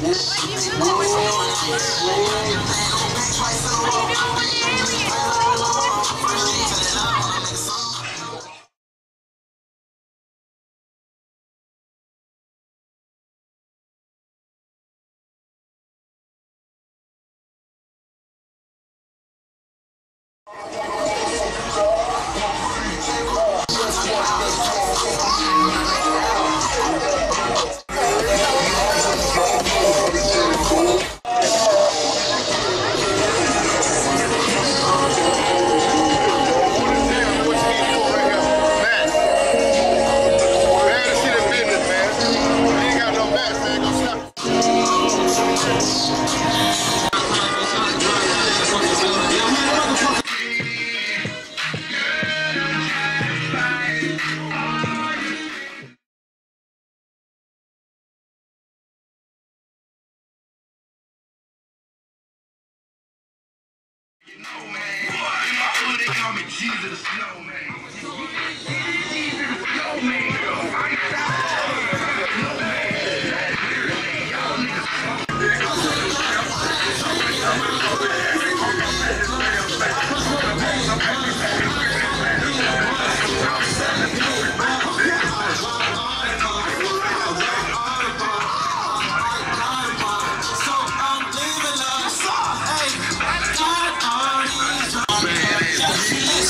What you doing? Bitch ain't tryna make a vlog with you, all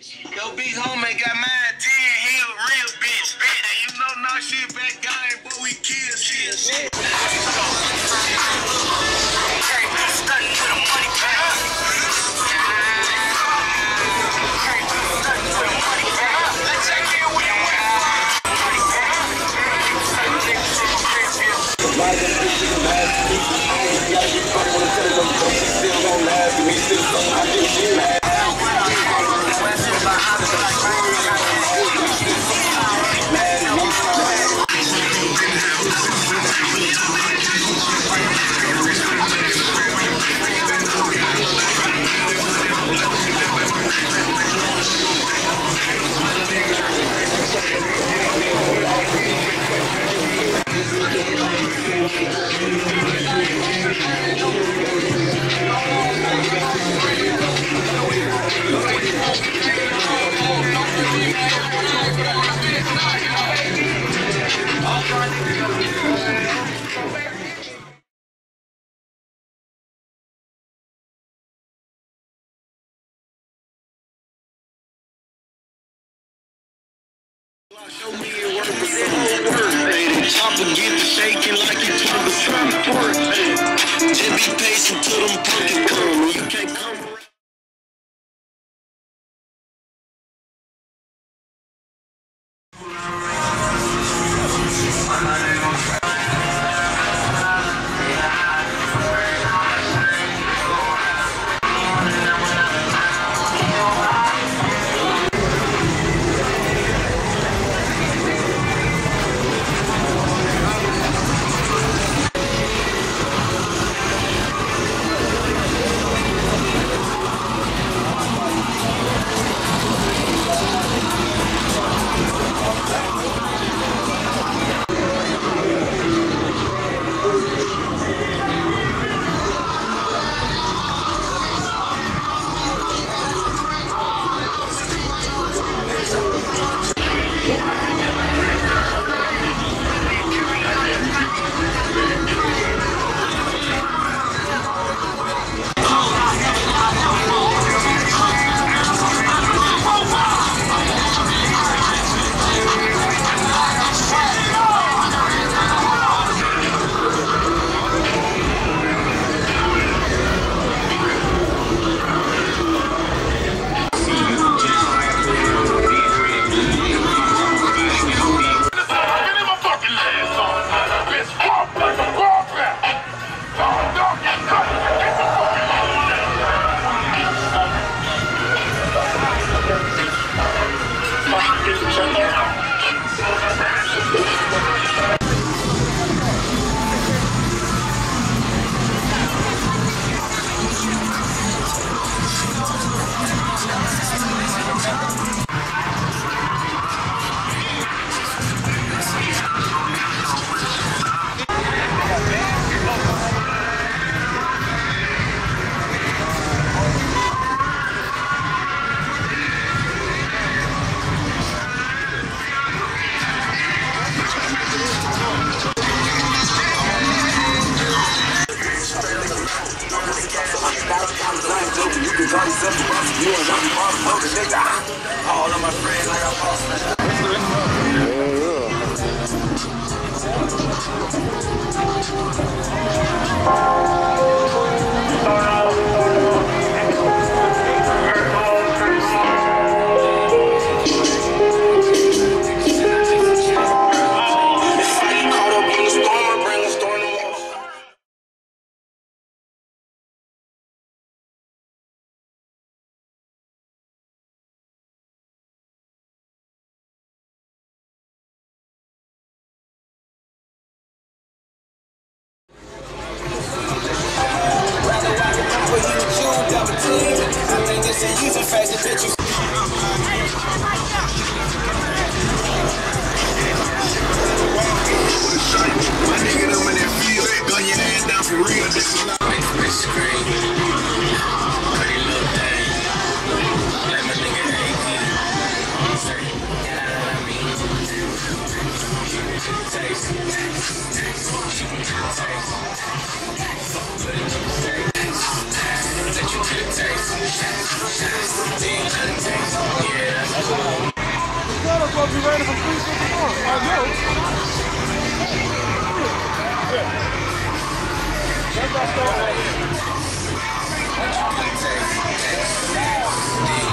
Yo, big homie got mine 10, he a real bitch. bitch. You know, no shit back game, but we kill shit. shit. Show me your work, baby. Papa get the shaking like you turn the front porch. Just be patient till them pumpkins Crossman. Yeah, to be I know. That's not.